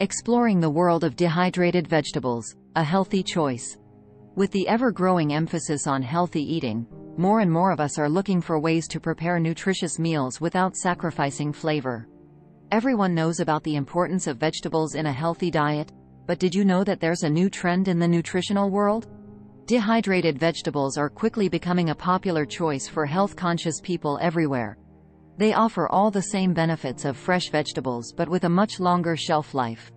Exploring the world of dehydrated vegetables, a healthy choice. With the ever-growing emphasis on healthy eating, more and more of us are looking for ways to prepare nutritious meals without sacrificing flavor. Everyone knows about the importance of vegetables in a healthy diet, but did you know that there's a new trend in the nutritional world? Dehydrated vegetables are quickly becoming a popular choice for health-conscious people everywhere. They offer all the same benefits of fresh vegetables but with a much longer shelf life.